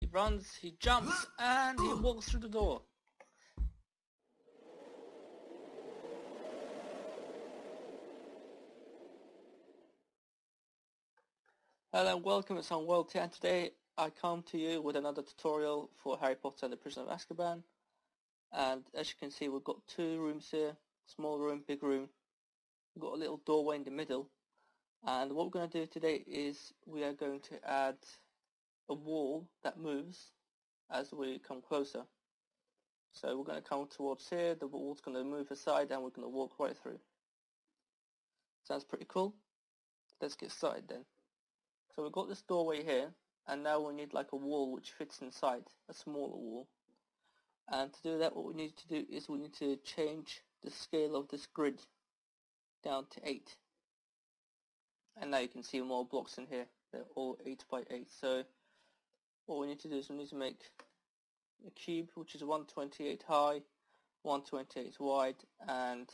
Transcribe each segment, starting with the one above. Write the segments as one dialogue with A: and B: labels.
A: He runs, he jumps, and he walks through the door. Hello and welcome, it's on World 10. Today I come to you with another tutorial for Harry Potter and the Prisoner of Azkaban. And as you can see we've got two rooms here, small room, big room. We've got a little doorway in the middle. And what we're going to do today is we are going to add a wall that moves as we come closer. So we're going to come towards here, the wall's going to move aside and we're going to walk right through. Sounds pretty cool? Let's get started then. So we've got this doorway here and now we need like a wall which fits inside, a smaller wall. And to do that what we need to do is we need to change the scale of this grid down to 8. And now you can see more blocks in here. They're all 8 by 8. So what we need to do is we need to make a cube which is 128 high, 128 wide and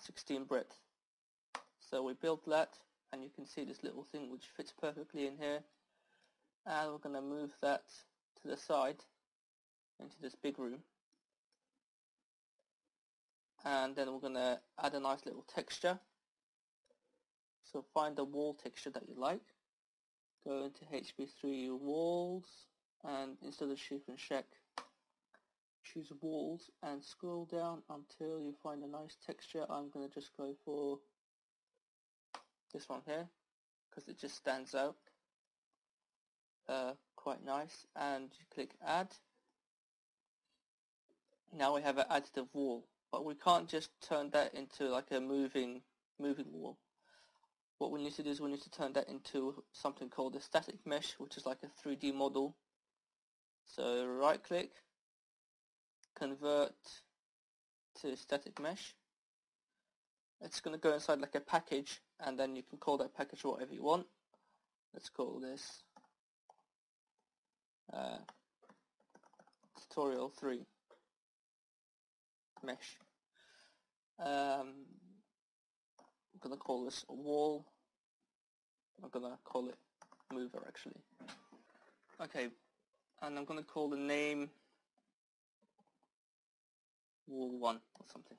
A: 16 breadth. So we built that and you can see this little thing which fits perfectly in here. And we're going to move that to the side into this big room. And then we're going to add a nice little texture. So find the wall texture that you like go into HP3 walls and instead of shift and check choose walls and scroll down until you find a nice texture. I'm going to just go for this one here because it just stands out uh, quite nice. And click add. Now we have an additive wall but we can't just turn that into like a moving moving wall what we need to do is we need to turn that into something called a static mesh which is like a 3D model so right click convert to static mesh it's going to go inside like a package and then you can call that package whatever you want. Let's call this uh, tutorial 3 mesh. Um, I'm going to call this a wall. I'm going to call it mover actually. Okay, and I'm going to call the name wall 1 or something.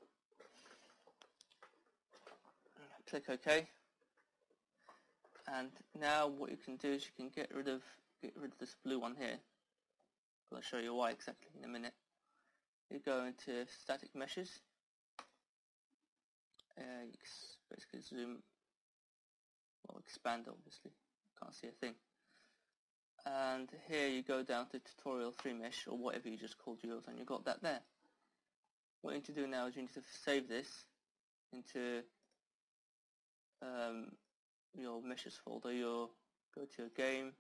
A: Click OK. And now what you can do is you can get rid of get rid of this blue one here. I'll show you why exactly in a minute. You go into static meshes uh, basically zoom well expand obviously. Can't see a thing. And here you go down to tutorial 3 mesh or whatever you just called yours and you got that there. What you need to do now is you need to save this into um, your meshes folder, you'll go to your game,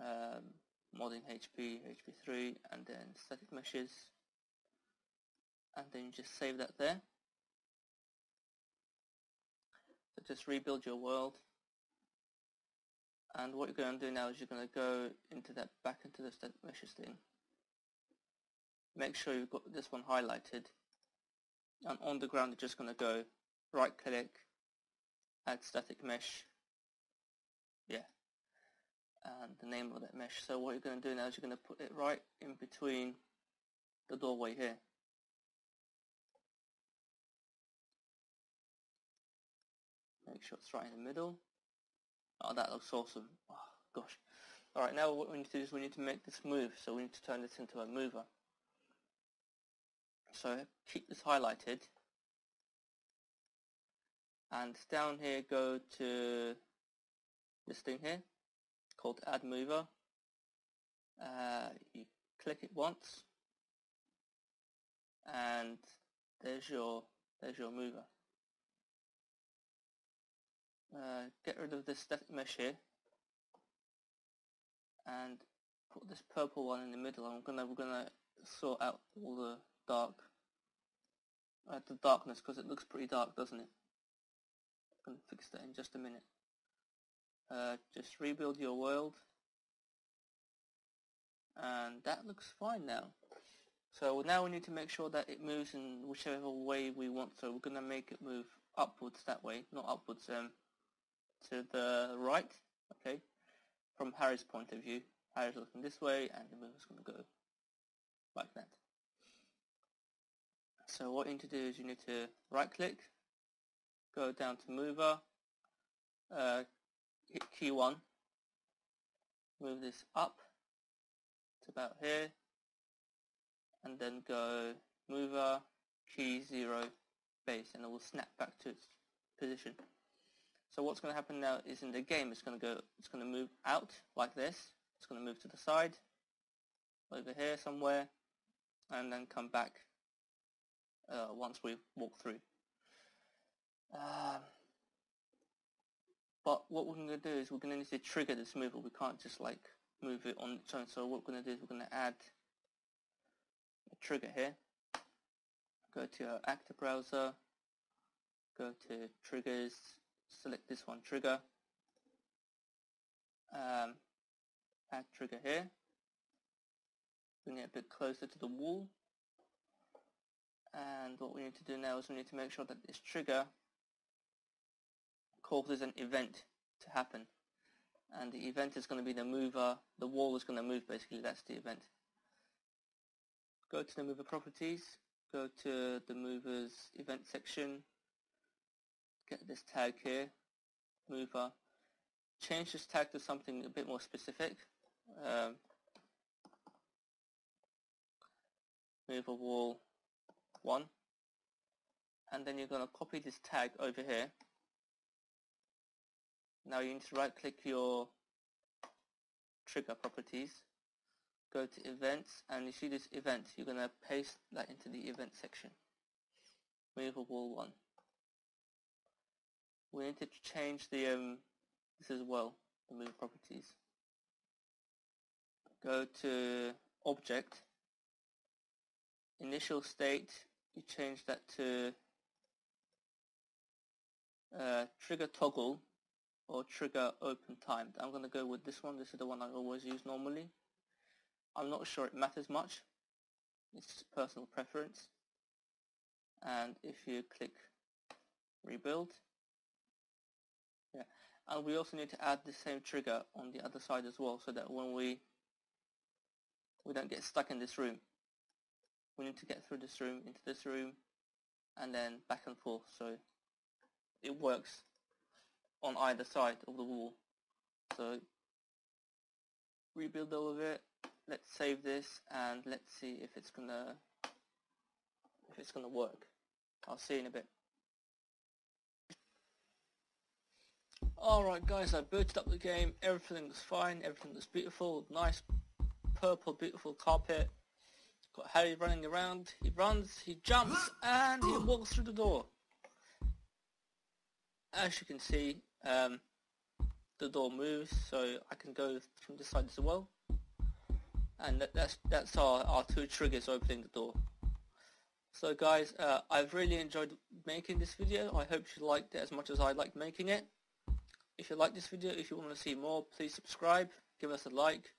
A: um, modding HP, HP3, and then static meshes, and then you just save that there. Just rebuild your world. And what you're going to do now is you're going to go into that back into the static meshes thing. Make sure you've got this one highlighted. And on the ground you're just going to go right click, add static mesh, yeah, and the name of that mesh. So what you're going to do now is you're going to put it right in between the doorway here. It's right in the middle. Oh, that looks awesome. Oh, gosh. Alright, now what we need to do is we need to make this move, so we need to turn this into a mover. So keep this highlighted and down here go to this thing here called add mover uh, you click it once and there's your there's your mover uh, get rid of this static mesh here and put this purple one in the middle I'm gonna we're gonna sort out all the dark uh, the darkness because it looks pretty dark doesn't it I'm gonna fix that in just a minute. Uh, just rebuild your world and that looks fine now. So now we need to make sure that it moves in whichever way we want. So we're going to make it move upwards that way, not upwards, um, to the right. Okay. from Harry's point of view. Harry's looking this way and the mover's going to go like that. So what you need to do is you need to right click, go down to mover, uh, hit Q1, move this up to about here, and then go mover, key 0, base, and it will snap back to its position. So what's going to happen now is in the game it's going to go, it's going to move out like this, it's going to move to the side, over here somewhere, and then come back uh, once we walk through. Um, but what we're going to do is we're going to need to trigger this mover. We can't just like move it on its own. So what we're going to do is we're going to add a trigger here. Go to our actor browser, go to triggers, select this one trigger, um, add trigger here, bring it a bit closer to the wall. And what we need to do now is we need to make sure that this trigger causes an event to happen. And the event is going to be the mover the wall is going to move basically. That's the event. Go to the mover properties. Go to the movers event section get this tag here mover. Change this tag to something a bit more specific. Um, mover wall 1 and then you're going to copy this tag over here. Now you need to right click your trigger properties. Go to events and you see this event. You're going to paste that into the event section. Move a wall one we need to change the um, this as well the move properties go to object initial state you change that to uh, trigger toggle or trigger open timed. I'm going to go with this one. This is the one I always use normally. I'm not sure it matters much. It's just personal preference. And if you click rebuild, yeah, and we also need to add the same trigger on the other side as well, so that when we we don't get stuck in this room we need to get through this room, into this room, and then back and forth so it works on either side of the wall. So rebuild all of it, let's save this and let's see if it's gonna if it's gonna work. I'll see in a bit. Alright guys, I booted up the game, everything was fine, everything was beautiful, nice purple beautiful carpet, Got Harry running around. He runs, he jumps, and he walks through the door. As you can see, um, the door moves, so I can go from this side as well. And that, that's that's our, our two triggers opening the door. So guys, uh, I've really enjoyed making this video. I hope you liked it as much as I liked making it. If you like this video, if you want to see more, please subscribe, give us a like,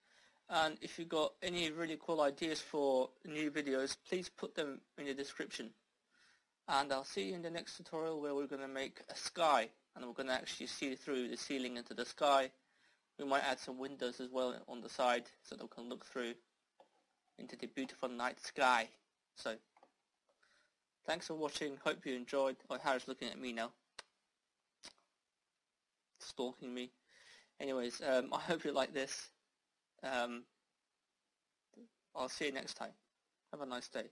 A: and if you've got any really cool ideas for new videos please put them in the description. And I'll see you in the next tutorial where we're going to make a sky and we're going to actually see through the ceiling into the sky. We might add some windows as well on the side so that we can look through into the beautiful night sky. So thanks for watching. Hope you enjoyed. Oh Harry's looking at me now stalking me anyways um, I hope you like this um, I'll see you next time. Have a nice day.